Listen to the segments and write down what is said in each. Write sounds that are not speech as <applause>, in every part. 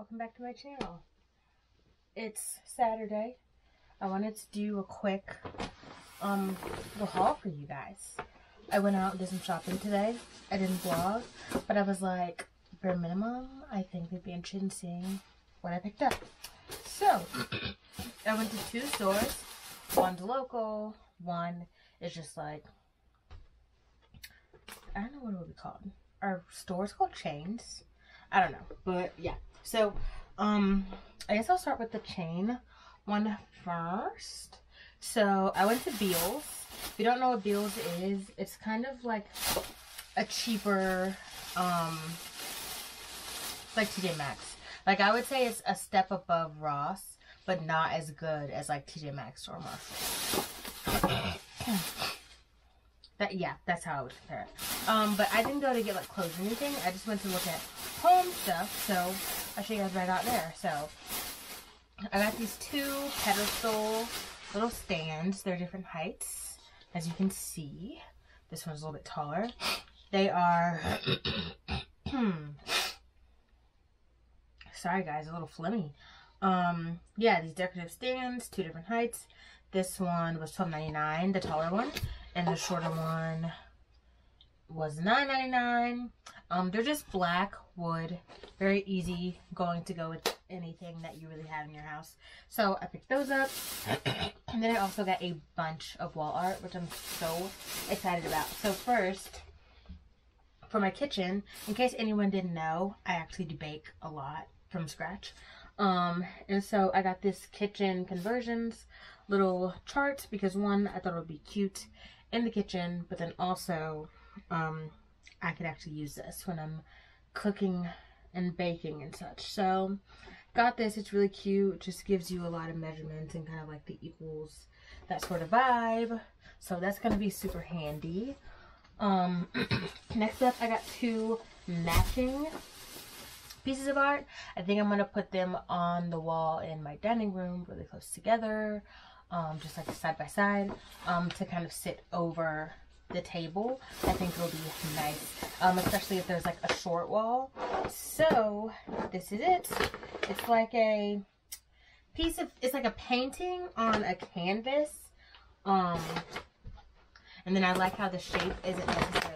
welcome back to my channel. It's Saturday. I wanted to do a quick um little haul for you guys. I went out and did some shopping today. I didn't vlog, but I was like, bare minimum, I think they'd be interested in seeing what I picked up. So, <clears throat> I went to two stores. One's local, one is just like, I don't know what it would be called. Our store's called Chains. I don't know, but yeah. So, um, I guess I'll start with the chain one first. So, I went to Bealls. If you don't know what Bealls is, it's kind of like a cheaper, um, like TJ Maxx. Like, I would say it's a step above Ross, but not as good as like TJ Maxx or Marshall. <coughs> that yeah, that's how I would compare it. Um, but I didn't go to get like clothes or anything. I just went to look at home stuff. So I'll show you guys what I got there. So I got these two pedestal little stands. They're different heights, as you can see. This one's a little bit taller. They are, sorry guys, a little flimmy. Um, yeah, these decorative stands, two different heights. This one was $12.99, the taller one, and the shorter one was $9.99. Um, they're just black wood, very easy, going to go with anything that you really have in your house. So I picked those up, <coughs> and then I also got a bunch of wall art, which I'm so excited about. So first, for my kitchen, in case anyone didn't know, I actually do bake a lot from scratch. Um, and so I got this kitchen conversions little chart because one, I thought it would be cute in the kitchen, but then also, um, I could actually use this when I'm cooking and baking and such. So, got this. It's really cute. Just gives you a lot of measurements and kind of like the equals, that sort of vibe. So that's going to be super handy. Um, <clears throat> next up, I got two matching pieces of art. I think I'm going to put them on the wall in my dining room really close together. Um, just like side by side um, to kind of sit over the table. I think it'll be nice, um, especially if there's like a short wall. So this is it. It's like a piece of, it's like a painting on a canvas. Um, and then I like how the shape isn't necessarily.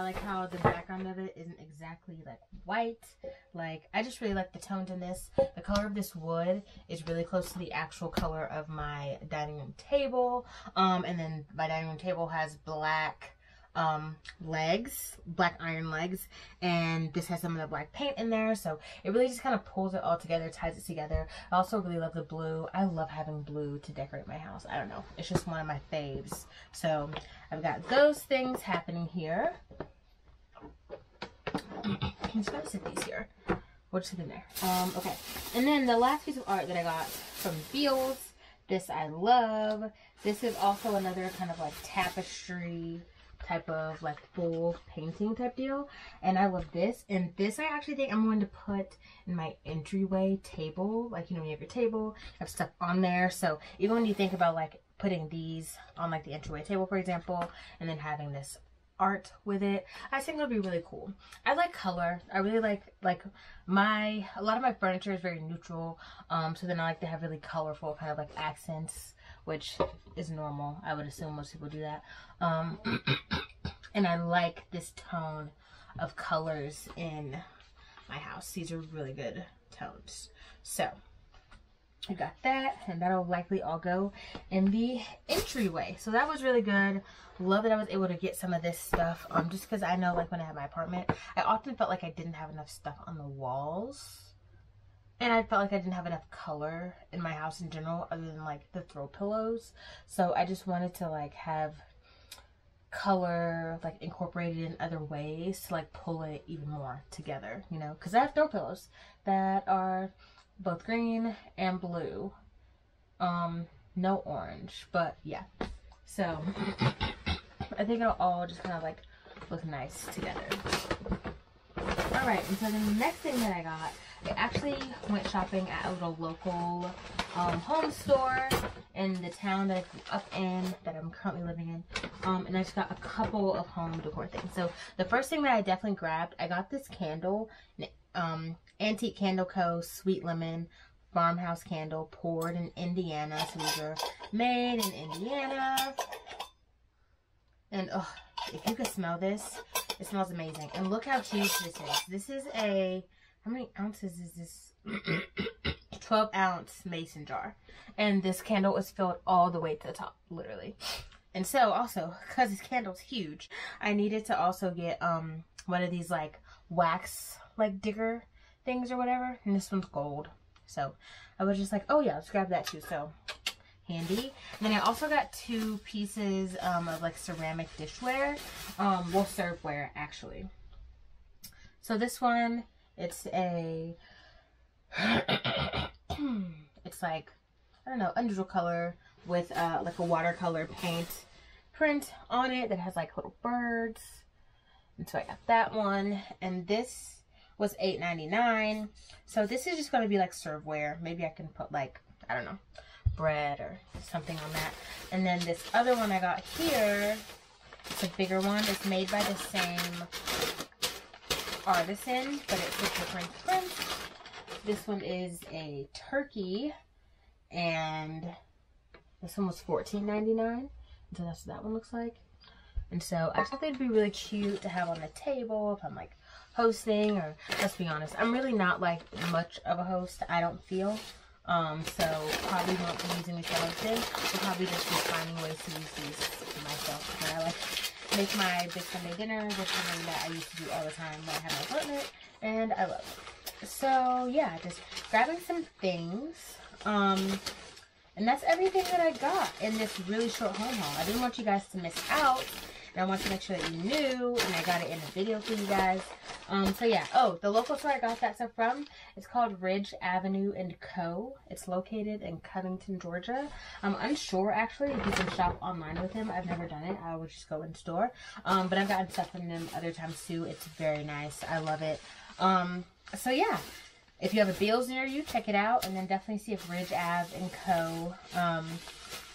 I like how the background of it isn't exactly like white. Like, I just really like the tones in this. The color of this wood is really close to the actual color of my dining room table. Um, and then my dining room table has black um legs black iron legs and this has some of the black paint in there so it really just kind of pulls it all together ties it together. I also really love the blue. I love having blue to decorate my house. I don't know. It's just one of my faves. So i've got those things happening here. <clears throat> I'm just gonna sit these here. We'll just sit in there? Um okay. And then the last piece of art that i got from Bealls this i love. This is also another kind of like tapestry type of like full painting type deal. And I love this. And this I actually think I'm going to put in my entryway table. Like you know you have your table you have stuff on there. So even when you think about like putting these on like the entryway table for example and then having this art with it i think it'll be really cool. I like color. I really like like my a lot of my furniture is very neutral. Um so then i like to have really colorful kind of like accents which is normal. I would assume most people do that. Um, <coughs> and I like this tone of colors in my house. These are really good tones. So, I got that, and that'll likely all go in the entryway. So that was really good. Love that I was able to get some of this stuff, um, just because I know, like, when I had my apartment, I often felt like I didn't have enough stuff on the walls and I felt like I didn't have enough color in my house in general other than like the throw pillows. So I just wanted to like have color like incorporated in other ways to like pull it even more together, you know, because I have throw pillows that are both green and blue. Um, no orange, but yeah. So I think it'll all just kind of like look nice together. Alright, and so the next thing that I got I actually went shopping at a little local um, home store in the town that I grew up in, that I'm currently living in. Um, and I just got a couple of home decor things. So the first thing that I definitely grabbed, I got this candle. Um, Antique Candle Co. Sweet Lemon Farmhouse Candle poured in Indiana. So these are made in Indiana. And oh, if you could smell this, it smells amazing. And look how huge this is. This is a, how many ounces is this? <coughs> 12 ounce mason jar. And this candle is filled all the way to the top, literally. And so also, because this candle's huge, I needed to also get um one of these like wax like digger things or whatever. And this one's gold. So I was just like, oh yeah, let's grab that too. So handy. And then I also got two pieces um, of like ceramic dishware. Um, well, serveware actually. So this one, it's a, <coughs> it's like, I don't know, unusual color with uh, like a watercolor paint print on it that has like little birds. And so I got that one. And this was $8.99. So this is just going to be like serveware. Maybe I can put like, I don't know, bread or something on that. And then this other one I got here, it's a bigger one. It's made by the same artisan, but it's a different print. This one is a turkey, and this one was $14.99. So that's what that one looks like. And so I thought they'd be really cute to have on the table if I'm like hosting or let's be honest, I'm really not like much of a host, I don't feel. Um, so probably won't be using for hosting. We'll probably just be finding ways to use these myself. But I like make my big Sunday dinner, which is something that I used to do all the time when I had my apartment, and I love it. So yeah, just grabbing some things. Um, and that's everything that I got in this really short home haul. I didn't want you guys to miss out. And I want to make sure that you knew. And I got it in a video for you guys. Um, so yeah. Oh, the local store I got that stuff from, it's called Ridge Avenue and Co. It's located in Covington, Georgia. I'm unsure actually if you can shop online with him. I've never done it. I would just go in store. Um, but I've gotten stuff from them other times too. It's very nice. I love it. Um, so yeah. If you have a Bealls near you, check it out. And then definitely see if Ridge Ave and Co. Um,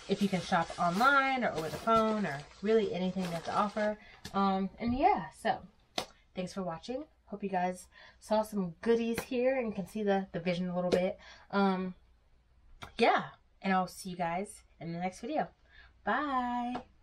if you can shop online or over the phone or really anything that's offer. Um, and yeah, so thanks for watching. Hope you guys saw some goodies here and can see the, the vision a little bit. Um, yeah, and I'll see you guys in the next video. Bye.